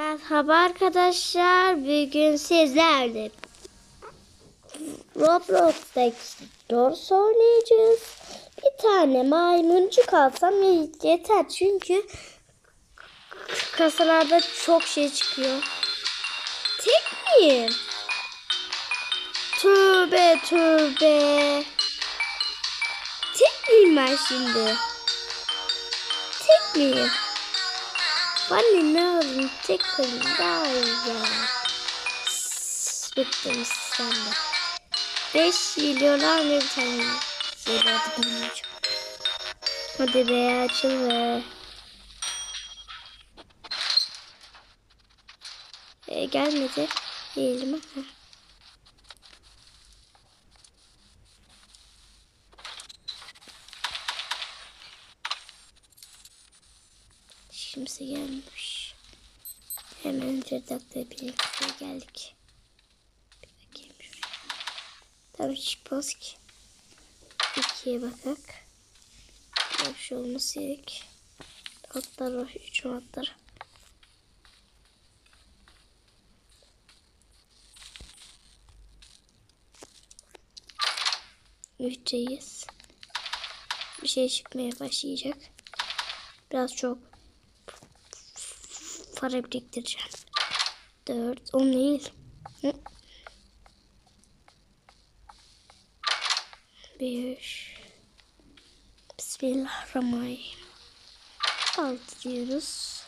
Merhaba arkadaşlar. Bugün sizlerle Roblox'taki Doors oynayacağız. Bir tane maymuncuk alsam yeter çünkü kasalarda çok şey çıkıyor. Tek miyim? Tövbe tövbe. Tek miyim ben şimdi? Tek miyim? Anne ne alayım? Tek kalayım daha. Sss, Bıktım senden. Beş milyonlar ne bir tane şey vardı bilmiyorum. Hadi be açıl be. E, gelmedi. Değilim ama. Kimse gelmemiş. Hemen cırdakta bir şuraya geldik. Bir bakayım şuraya. Tabii çıkmaz ki. İkiye bakak. Bir şey olması gerek. Atlar var. Üç atlar. Üçteyiz. Bir şey çıkmaya başlayacak. Biraz çok para biriktireceğim. 4, 10 değil. Hı. 5 Bismillahirrahmanirrahim. 6 diyoruz.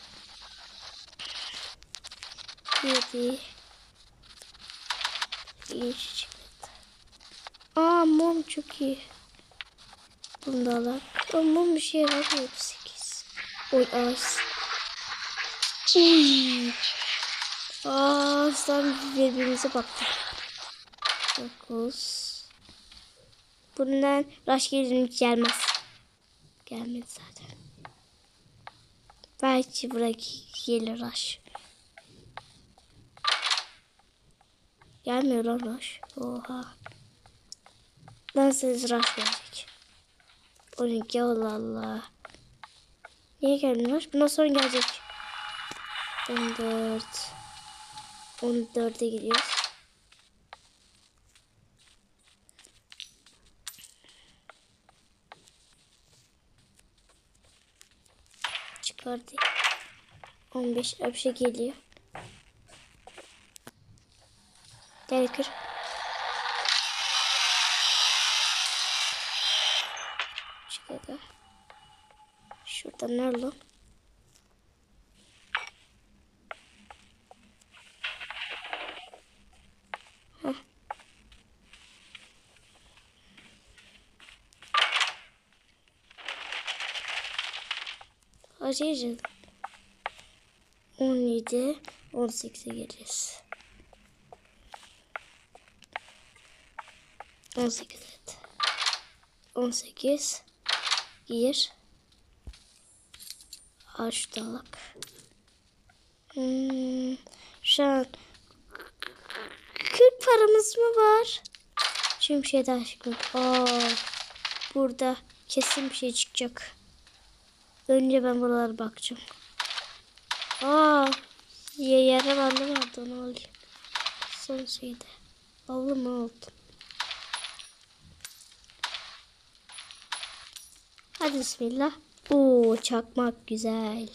7 İş çıktı. Aa mum çok iyi. Bunu da alalım. O mum bir şey yaramıyor. 8 Oy az. Uy. Aa, sen birbirimize baktık. Dokuz. Bundan rush gelir gelmez. Gelmedi zaten. Belki bırak gelir rush. Gelmiyor lan rush. Oha. Nasıl rush gelecek? 12 Allah Allah. Niye gelmiyor rush? Bundan sonra gelecek. 14 14'e gidiyoruz. Çıkardı. 15 bir şey geliyor. Gel kır. Çıkardı. Şuradan ne lan? Acıyacağız. 17, 18'e geleceğiz. 18 evet. 18 gir. Aç. Hmm, şu an 40 paramız mı var? Şimdi şey daha çıkıyor. Aa, burada kesin bir şey çıkacak. Önce ben buralara bakacağım. Aa, yara bandı vardı onu alayım. Son şeyde. Mı oldu? Hadi bismillah. Oo çakmak güzel.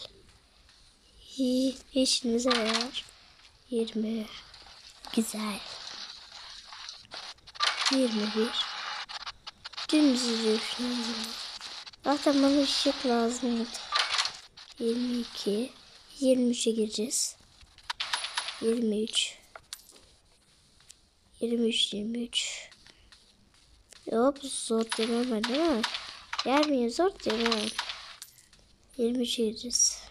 İyi, işinize yarar. 20. Güzel. 21. Dümdüz düşünüyorum. Zaten bana ışık lazımdı. 22. 23'e gireceğiz. 23. 23, 23. Yok zor demem ben değil mi? Yer zor demem. 23'e gireceğiz.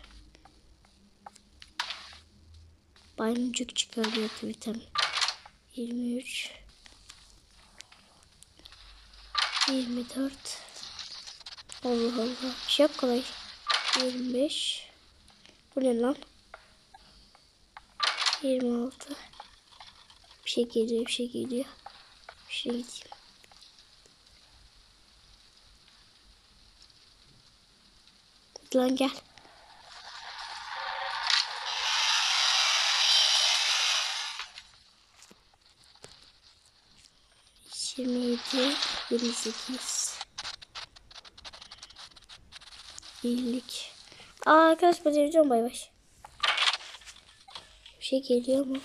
Baymuncuk çıkarıyor vitamin. 23. 24. Allah Allah. Şey kolay. 25. Bu ne lan? 26. Bir şey geliyor, bir şey geliyor. Bir şey gideyim. Hadi lan gel. Yirmi yedi, yirmi sekiz. İyilik. Aa arkadaşlar televizyon bay bay. Bir şey geliyor mu?